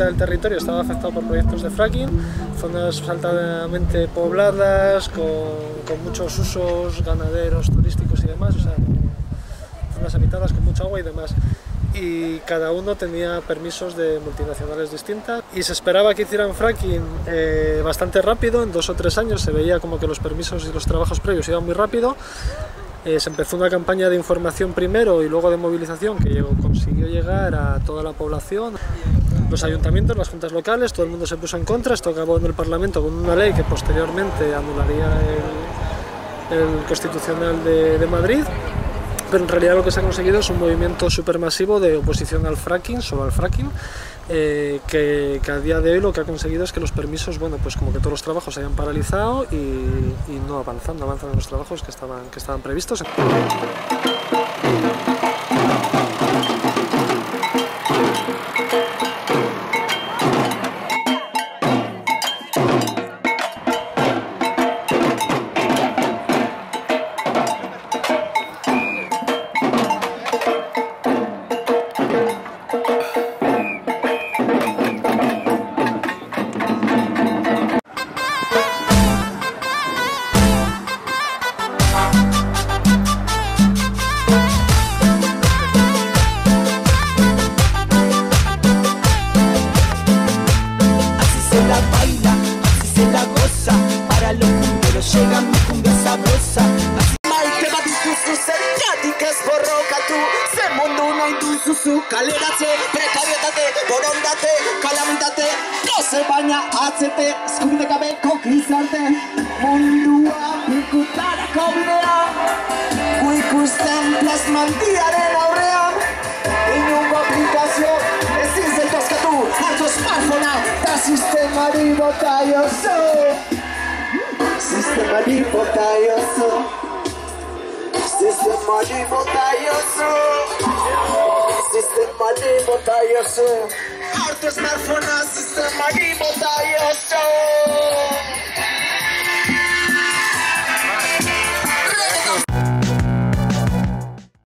mitad del territorio estaba afectado por proyectos de fracking, zonas altamente pobladas, con, con muchos usos ganaderos, turísticos y demás, o sea, zonas habitadas con mucha agua y demás. Y cada uno tenía permisos de multinacionales distintas. Y se esperaba que hicieran fracking eh, bastante rápido, en dos o tres años se veía como que los permisos y los trabajos previos iban muy rápido. Eh, se empezó una campaña de información primero y luego de movilización que llegó, consiguió llegar a toda la población, los ayuntamientos, las juntas locales, todo el mundo se puso en contra, esto acabó en el Parlamento con una ley que posteriormente anularía el, el Constitucional de, Madrid pero en realidad lo que se ha conseguido es un movimiento supermasivo de oposición al fracking, solo al fracking, eh, que, a día de hoy lo que ha conseguido es que los permisos, bueno, pues como que todos los trabajos se hayan paralizado y, y no avanzan, no avanzan los trabajos que estaban, que estaban previstos. Llega mi cumbia sabrosa. Mai te badituzu zergatik ez borrokatu Ze mundu nahi duzuzu kaleratze Prekarietate, borondate, kalamitate Goze baina atzete, eskubide gabeko gizarte Mundua ikutarako bidea Gu ikusten plasmandiaren aurrean madibo tayo so Sister madibo tayo so Sister madibo tayo so Sister madibo tayo so Hartos na fona sister madibo